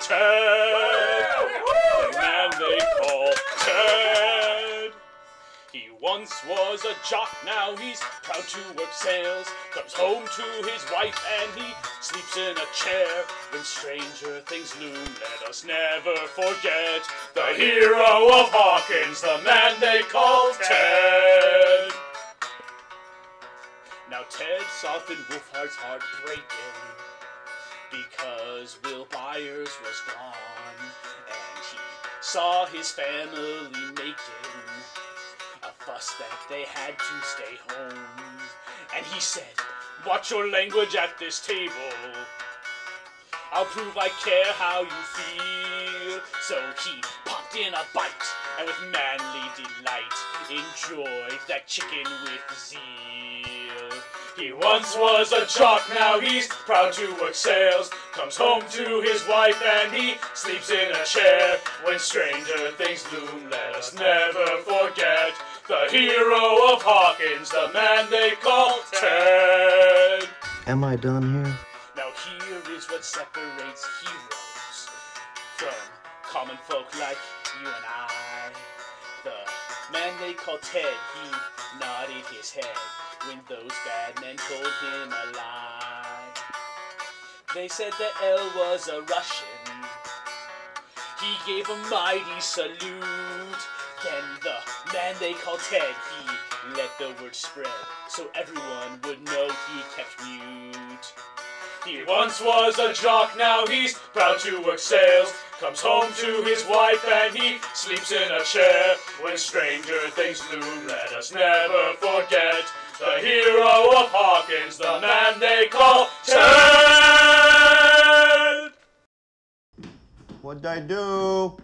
Ted. The man they call Ted. He once was a jock, now he's proud to work sales. Comes home to his wife and he sleeps in a chair. When stranger things loom, let us never forget the hero of Hawkins, the man they call Ted. Now Ted saw Finn Wolfhard's heart breaking because Will Byers was gone, and he saw his family making a fuss that they had to stay home. And he said, Watch your language at this table. I'll prove I care how you feel. So he popped in a bite and with manly delight enjoyed that chicken with zeal. He once was a jock, now he's proud to work sales. Comes home to his wife and he sleeps in a chair. When stranger things loom, let us never forget the hero of Hawkins, the man they call Ted. Am I done here? Now here is what separates heroes from common folk like you and I. The man they call Ted, he nodded his head when those bad men told him a lie. They said that El was a Russian. He gave a mighty salute. Then the man they called Ted, he let the word spread so everyone would know he kept mute. He once was a jock, now he's proud to work sales. Comes home to his wife and he sleeps in a chair. When stranger things loom, let us never forget the hero of Hawkins, the man they call Ted. What'd I do?